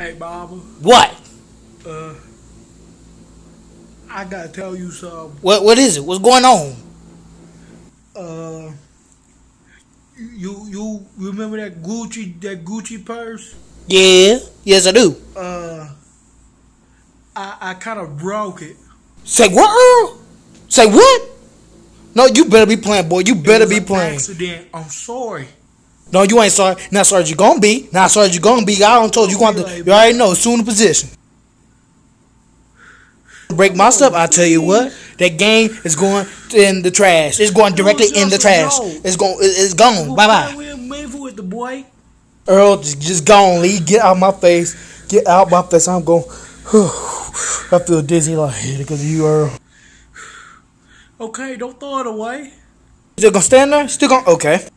Hey, Baba. What? Uh, I gotta tell you something. What what is it? What's going on? Uh, you you remember that Gucci that Gucci purse? Yeah. Yes I do. Uh, I I kind of broke it. Say what, Earl? Say what? No, you better be playing, boy. You better be playing. Accident. I'm sorry. No, you ain't sorry. Not sorry you're gonna be. Not sorry you're gonna be. I don't told you you gonna to, you already know, assume the position. Break my stuff, I tell you what, that game is going in the trash. It's going directly in the trash. It's going it's gone. Bye bye. We're moving with the boy. Earl, just, just gone, Lee. Get out my face. Get out my face. I'm going. I feel dizzy like because of you, Earl. Okay, don't throw it away. Still gonna stand there? Still gonna okay.